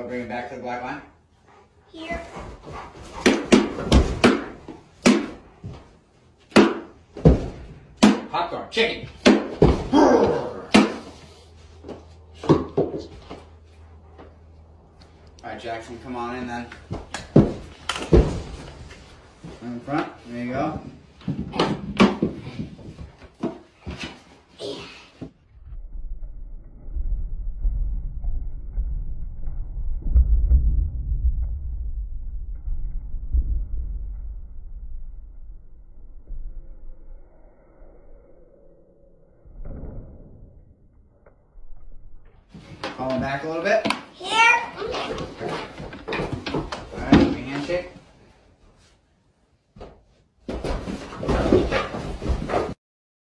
bring it back to the black line. Here. Popcorn, chicken. Alright, Jackson, come on in then. In front, there you go. Pull back a little bit. Here. All right, give me a handshake.